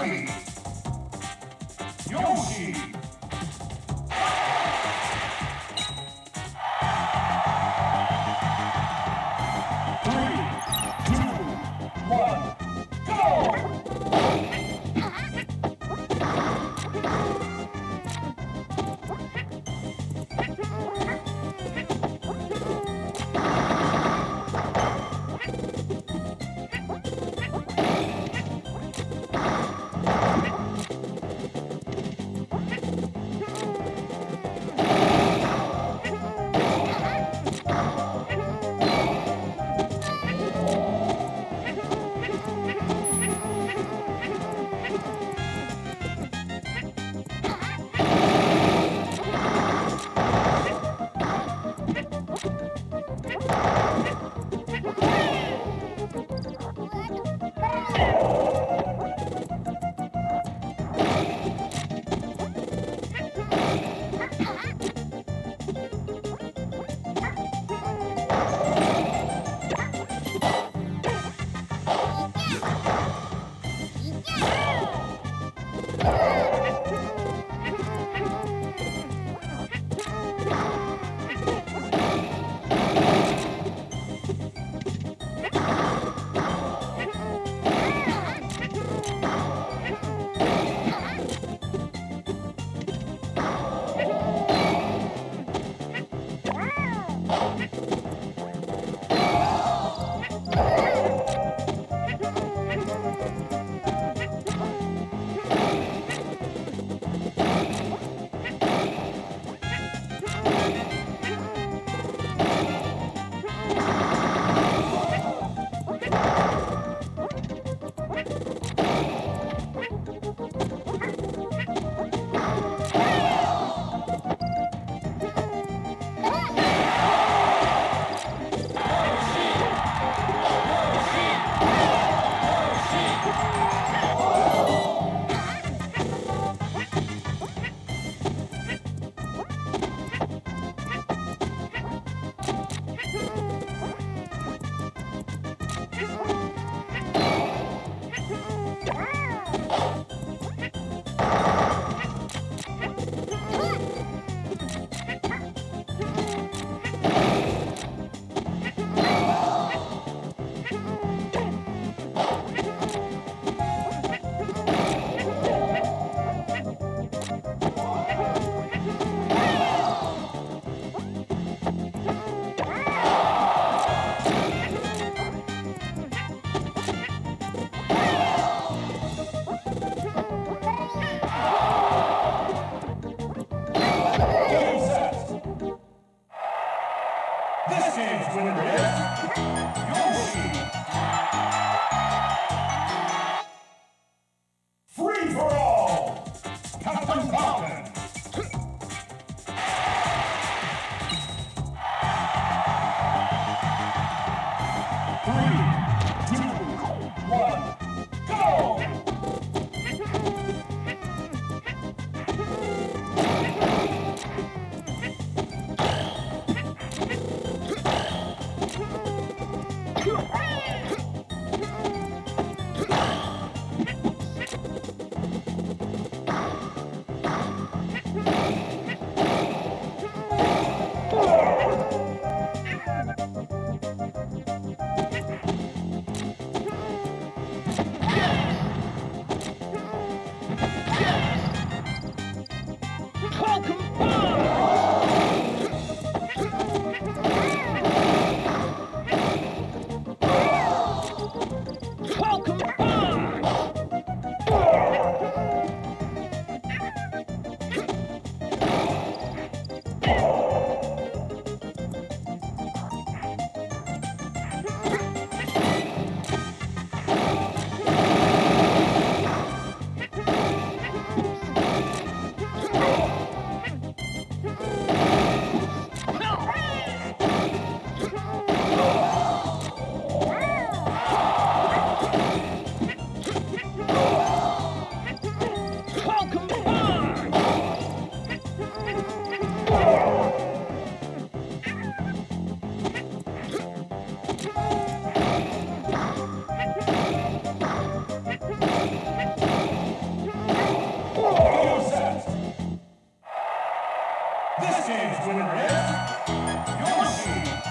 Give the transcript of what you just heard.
Kirby. Yoshi. Three, winner is Yoshi. Come on. This game's winner is Yoshi.